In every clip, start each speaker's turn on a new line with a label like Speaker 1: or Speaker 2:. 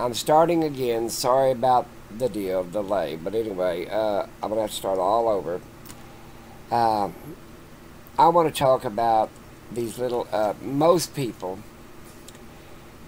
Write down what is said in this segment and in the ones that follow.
Speaker 1: I'm starting again. Sorry about the deal, delay. But anyway, uh, I'm going to have to start all over. Um, I want to talk about these little, uh, most people,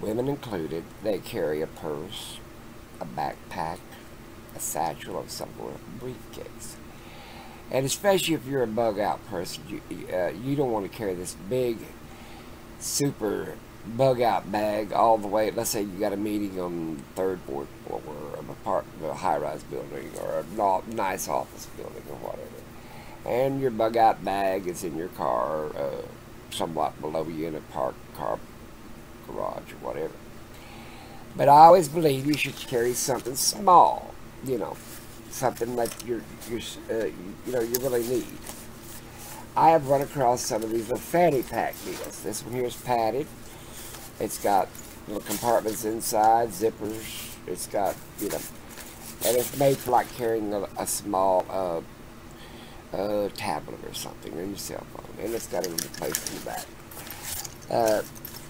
Speaker 1: women included, they carry a purse, a backpack, a satchel of some sort, a briefcase. And especially if you're a bug out person, you, uh, you don't want to carry this big, super bug out bag all the way. Let's say you got a meeting on third, fourth floor of a, part, a high rise building or a nice office building or whatever. And your bug out bag is in your car, uh, somewhat below you in a parked car garage or whatever. But I always believe you should carry something small, you know, something that you're, you're uh, you, you know, you really need. I have run across some of these little fanny pack deals. This one here is padded. It's got little compartments inside, zippers. It's got, you know, and it's made for like carrying a, a small uh, tablet or something on your cell phone. And it's got a little place in the back. Uh,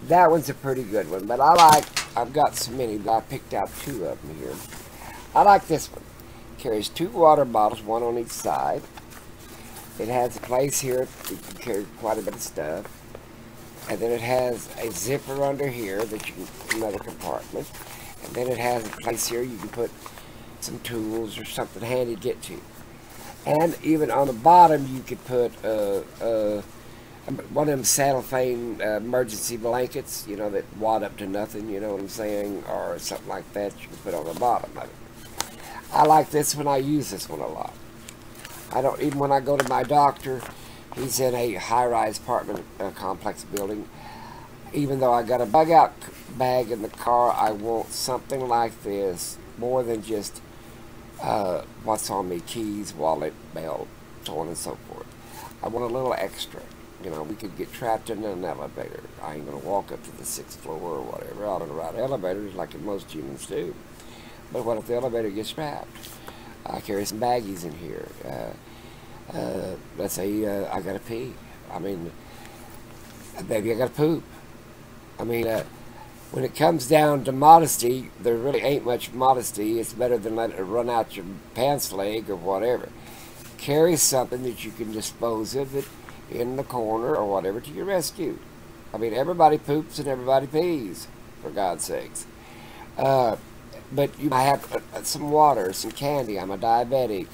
Speaker 1: that one's a pretty good one, but I like, I've got so many, but I picked out two of them here. I like this one. Carries two water bottles, one on each side. It has a place here, you can carry quite a bit of stuff. And then it has a zipper under here that you can, put another compartment. And then it has a place here you can put some tools or something handy to get to. And even on the bottom you could put uh, uh, one of them cellophane uh, emergency blankets, you know, that wad up to nothing, you know what I'm saying, or something like that you can put on the bottom of it. I like this one. I use this one a lot. I don't, even when I go to my doctor, he's in a high-rise apartment uh, complex building. Even though I got a bug out bag in the car, I want something like this more than just uh, what's on me, keys, wallet, belt, so on and so forth. I want a little extra. You know, we could get trapped in an elevator. I ain't going to walk up to the sixth floor or whatever. I don't ride elevators like most humans do. But what if the elevator gets trapped? I carry some baggies in here. Uh, uh, let's say uh, I got to pee. I mean, maybe I got to poop. I mean, uh, when it comes down to modesty, there really ain't much modesty. It's better than let it run out your pants leg or whatever. Carry something that you can dispose of it in the corner or whatever to your rescue. I mean, everybody poops and everybody pees, for God's sakes. Uh, but you might have uh, some water, some candy. I'm a diabetic.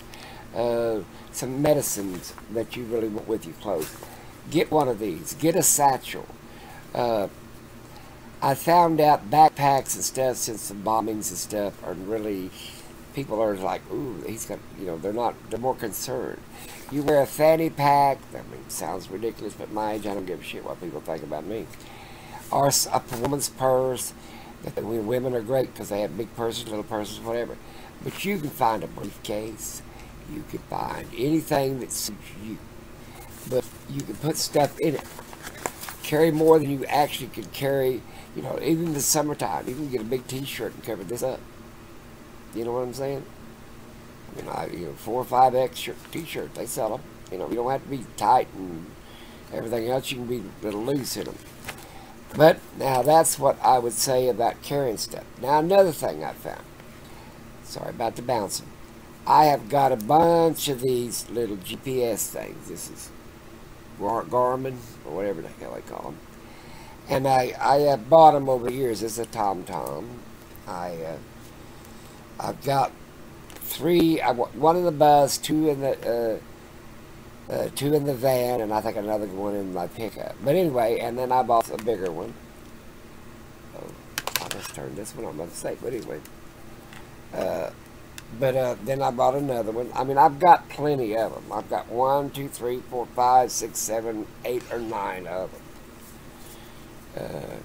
Speaker 1: Uh, some medicines that you really want with you close. Get one of these. Get a satchel. Uh, I found out backpacks and stuff since the bombings and stuff are really people are like, ooh, he's got, you know, they're not, they're more concerned. You wear a fanny pack, I mean, sounds ridiculous, but my age, I don't give a shit what people think about me. Or a woman's purse, women are great because they have big purses, little purses, whatever. But you can find a briefcase. You can find anything that suits you. But you can put stuff in it. Carry more than you actually could carry. You know, even in the summertime, you can get a big T-shirt and cover this up. You know what I'm saying? Mean, I, you know, four or five X T-shirt, they sell them. You know, you don't have to be tight and everything else. You can be a little loose in them. But now that's what I would say about carrying stuff. Now another thing I found. Sorry about the bouncing. I have got a bunch of these little GPS things. This is Garmin or whatever the hell they call them. And I, I have bought them over the years. It's a TomTom. I, uh, I've got three, I, one in the bus, two in the, uh, uh, two in the van, and I think another one in my pickup. But anyway, and then I bought a bigger one. Oh, I just turned this one on by mistake, but anyway. But uh, then I bought another one. I mean, I've got plenty of them. I've got one, two, three, four, five, six, seven, eight, or nine of them. Uh,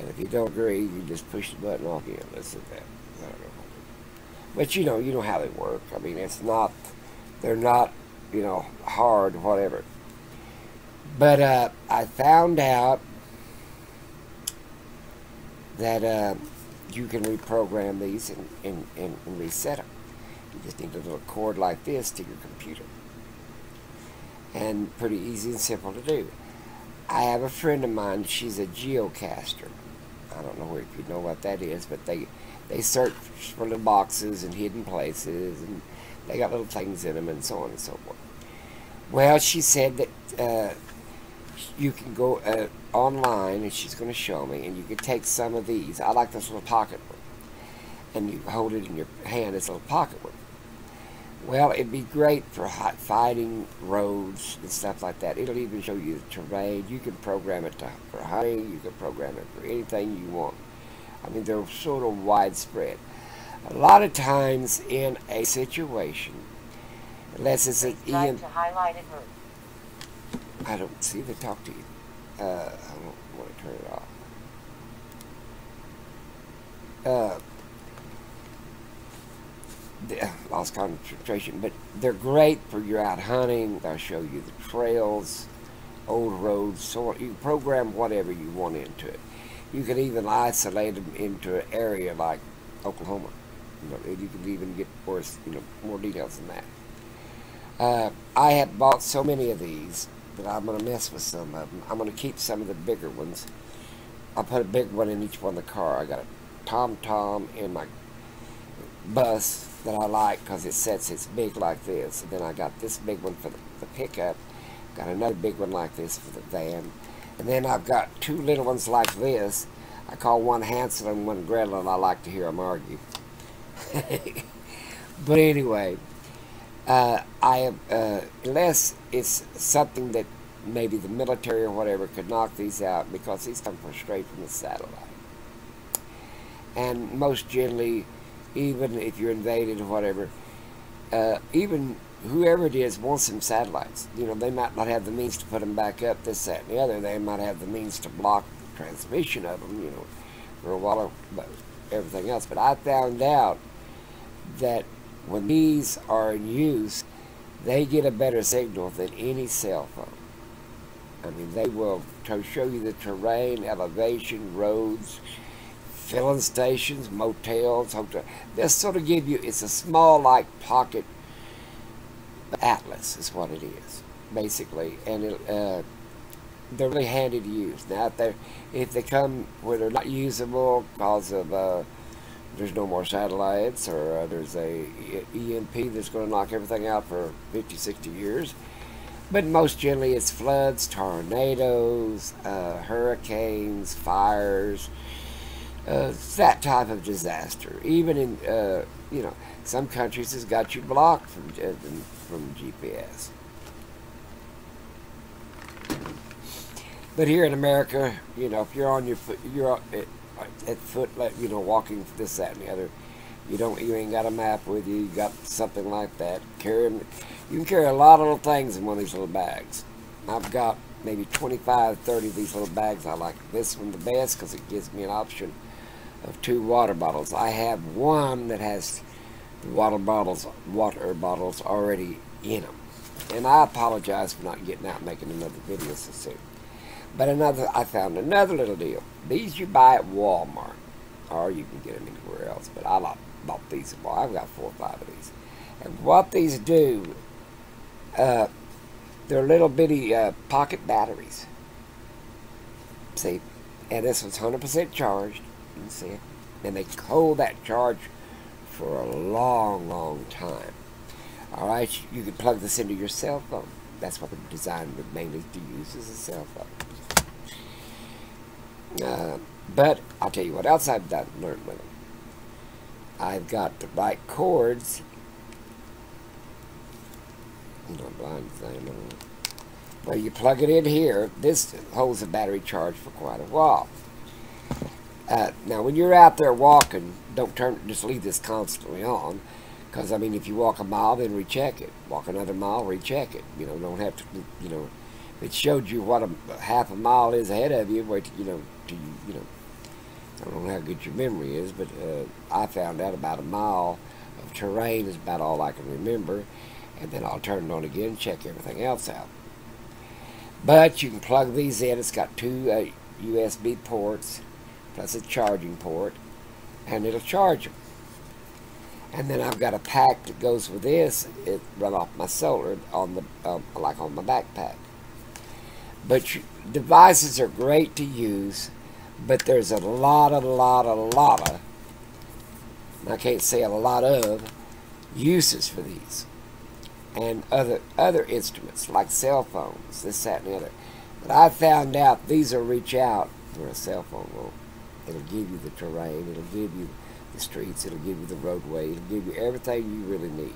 Speaker 1: and if you don't agree, you just push the button off again. Listen to that. I don't know. But you know, you know how they work. I mean, it's not, they're not you know, hard, whatever. But uh, I found out that uh, you can reprogram these and, and, and, and, reset them. You just need a little cord like this to your computer. And pretty easy and simple to do. I have a friend of mine, she's a geocaster. I don't know if you know what that is, but they they search for little boxes and hidden places, and they got little things in them, and so on and so forth. Well, she said that uh, you can go uh, online, and she's going to show me, and you can take some of these. I like this little pocket one, and you hold it in your hand. It's a little pocket one. Well, it'd be great for hot fighting roads and stuff like that. It'll even show you the terrain. You can program it to, for hunting. You can program it for anything you want. I mean, they're sort of widespread. A lot of times in a situation, unless it's an EM... I don't see the talk to you. Uh, I don't want to turn it off. Uh, lost concentration, but they're great for you're out hunting. They'll show you the trails, old roads, so. You program whatever you want into it. You can even isolate them into an area like Oklahoma. You know, you can even get worse, you know, more details than that. Uh, I have bought so many of these that I'm going to mess with some of them. I'm going to keep some of the bigger ones. I'll put a big one in each one of the car. I got a TomTom in my bus that I like because it sets it's big like this. And then I got this big one for the, the pickup. Got another big one like this for the van. And then I've got two little ones like this. I call one Hansel and one Gretel, and I like to hear them argue. but anyway, uh, I uh, unless it's something that maybe the military or whatever could knock these out because these come from straight from the satellite. And most generally, even if you're invaded or whatever, uh, even whoever it is wants some satellites. You know, they might not have the means to put them back up, this, that, and the other. They might have the means to block the transmission of them, you know, for a while, but everything else. But I found out that when these are in use, they get a better signal than any cell phone. I mean, they will show you the terrain, elevation, roads, filling stations, motels, hotels. They'll sort of give you, it's a small, like, pocket atlas is what it is, basically. And it, uh, they're really handy to use. Now, if, they if they come where they're not usable because of uh, there's no more satellites or uh, there's a EMP that's going to knock everything out for 50, 60 years, but most generally it's floods, tornadoes, uh, hurricanes, fires, uh, that type of disaster. Even in, uh, you know, some countries has got you blocked from, uh, from GPS. But here in America, you know, if you're on your foot, you're at, foot, you know, walking this, that, and the other, you don't, you ain't got a map with you. You got something like that. Carry, you can carry a lot of little things in one of these little bags. I've got maybe 25, 30 of these little bags. I like this one the best because it gives me an option of two water bottles. I have one that has the water bottles, water bottles already in them. And I apologize for not getting out making another video so soon. But another, I found another little deal. These you buy at Walmart, or you can get them anywhere else. But I bought these at. I've got four or five of these. And what these do, uh, they're little bitty uh, pocket batteries. See, and this one's 100% charged You can see it. And they hold that charge for a long, long time. Alright, you can plug this into your cell phone. That's what the design was mainly to use as a cell phone. Uh, but I'll tell you what else I've done, learned with them. I've got the right cords. You blind thing. Well, you plug it in here. This holds the battery charged for quite a while. Uh, now, when you're out there walking, don't turn, just leave this constantly on. Because, I mean, if you walk a mile, then recheck it. Walk another mile, recheck it. You know, don't have to, you know, it showed you what a half a mile is ahead of you, wait, you know, to, you know, I don't know how good your memory is, but uh, I found out about a mile of terrain is about all I can remember. And then I'll turn it on again, and check everything else out. But you can plug these in. It's got two uh, USB ports plus a charging port, and it'll charge them. And then I've got a pack that goes with this. It run off my solar on the um, like on my backpack. But devices are great to use, But there's a lot, a lot, a lot of, I can't say a lot of, uses for these. And other other instruments, like cell phones, this, that, and the other. But I found out these will reach out for a cell phone will. It'll give you the terrain, it'll give you the streets, it'll give you the roadway, it'll give you everything you really need.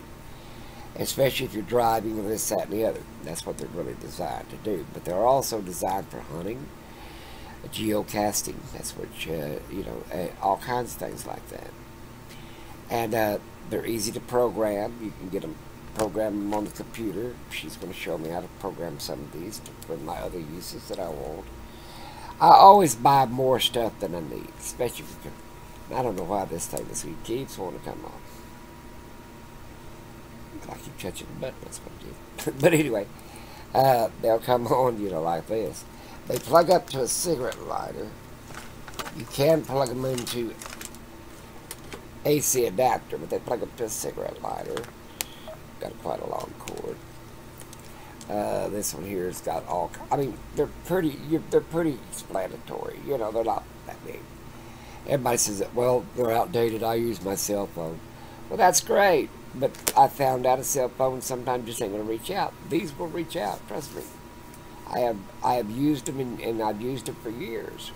Speaker 1: Especially if you're driving with this, that, and the other. That's what they're really designed to do. But they're also designed for hunting, geocasting. That's what, uh, you know, uh, all kinds of things like that. And uh, they're easy to program. You can get them, program them on the computer. She's going to show me how to program some of these for my other uses that I want. I always buy more stuff than I need, especially because I don't know why this thing this week keeps wanting to come off. I keep touching the button, that's what it is. but anyway, uh, they'll come on, you know, like this. They plug up to a cigarette lighter. You can plug them into AC adapter, but they plug up to a cigarette lighter. Got quite a long cord. Uh, this one here has got all. I mean, they're pretty. They're pretty explanatory. You know, they're not that big. Everybody says that. Well, they're outdated. I use my cell phone. Well, that's great. But I found out a cell phone sometimes just ain't gonna reach out. These will reach out. Trust me. I have I have used them and, and I've used them for years.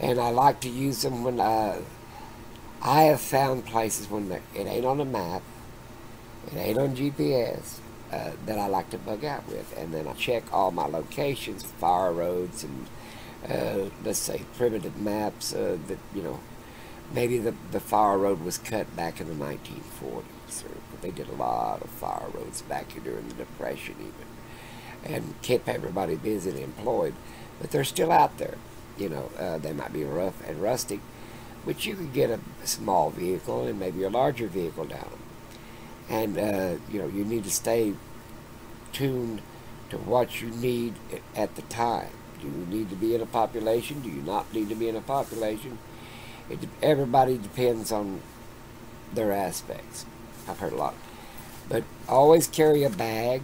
Speaker 1: And I like to use them when I uh, I have found places when it ain't on a map, it ain't on GPS, uh, that I like to bug out with. And then I check all my locations, fire roads, and uh, let's say primitive maps uh, that, you know, maybe the, the fire road was cut back in the 1940s. They did a lot of fire roads back here during the Depression even. And kept everybody busy and employed. But they're still out there. You know, uh, they might be rough and rustic but you could get a small vehicle and maybe a larger vehicle down And, uh, you know, you need to stay tuned to what you need at the time. Do you need to be in a population? Do you not need to be in a population? It, everybody depends on their aspects. I've heard a lot. But always carry a bag.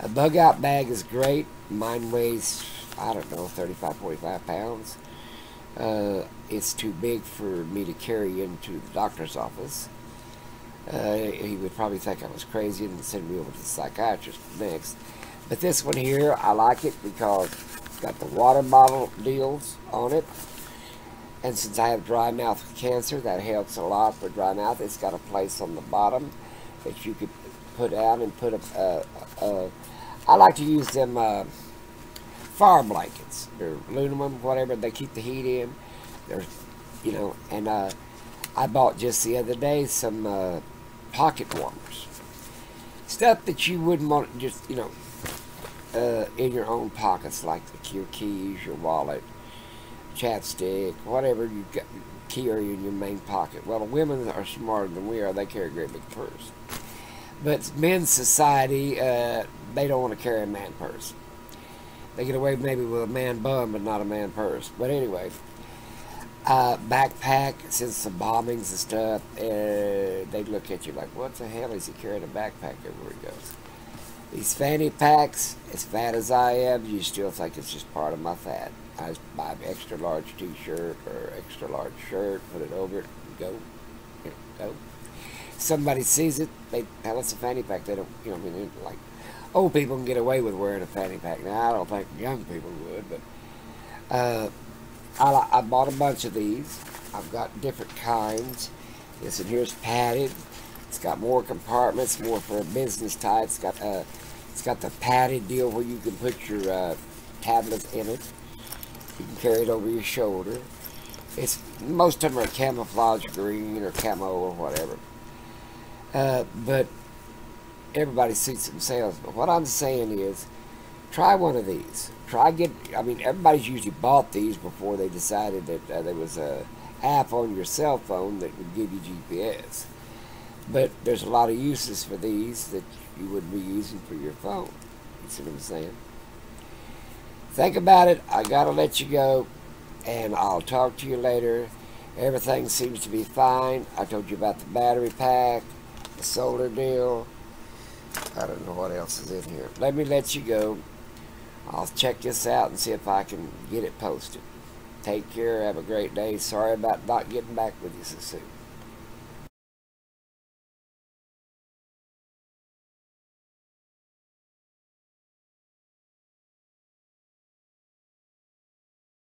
Speaker 1: A bug out bag is great. Mine weighs, I don't know, 35, 45 pounds. Uh, it's too big for me to carry into the doctor's office. Uh, he would probably think I was crazy and send me over to the psychiatrist next. But this one here, I like it because it's got the water bottle deals on it. And since I have dry mouth cancer, that helps a lot for dry mouth. It's got a place on the bottom that you could put out and put a... I like to use them uh, fire blankets. They're aluminum, whatever. They keep the heat in. They're, you know, and uh, I bought just the other day some uh, pocket warmers. Stuff that you wouldn't want just, you know, uh, in your own pockets, like your keys, your wallet, chapstick, whatever you carry in your main pocket. Well, women are smarter than we are. They carry a great big purse. But men's society, uh, they don't want to carry a man purse. They get away maybe with a man bum, but not a man purse. But anyway, uh, backpack, since the bombings and stuff, uh, they look at you like, what the hell is he carrying a backpack everywhere he goes? These fanny packs, as fat as I am, you still think it's just part of my fat. I buy an extra large t-shirt or extra large shirt, put it over it, and go, you know, go. Somebody sees it, they hell, it's a fanny pack. They don't, you know, I mean, like old people can get away with wearing a fanny pack. Now I don't think young people would, but uh, I, I bought a bunch of these. I've got different kinds. This one here's padded. It's got more compartments, more for a business type. It's got uh, it's got the padded deal where you can put your uh, tablets in it. You can carry it over your shoulder. It's most of them are camouflage green or camo or whatever. Uh, but everybody suits themselves. But what I'm saying is, try one of these. Try get. I mean, everybody's usually bought these before they decided that uh, there was a app on your cell phone that would give you GPS. But there's a lot of uses for these that you wouldn't be using for your phone. You see what I'm saying? Think about it. I gotta let you go, and I'll talk to you later. Everything seems to be fine. I told you about the battery pack, the solar deal. I don't know what else is in here. Let me let you go. I'll check this out and see if I can get it posted. Take care. Have a great day. Sorry about not getting back with you so soon.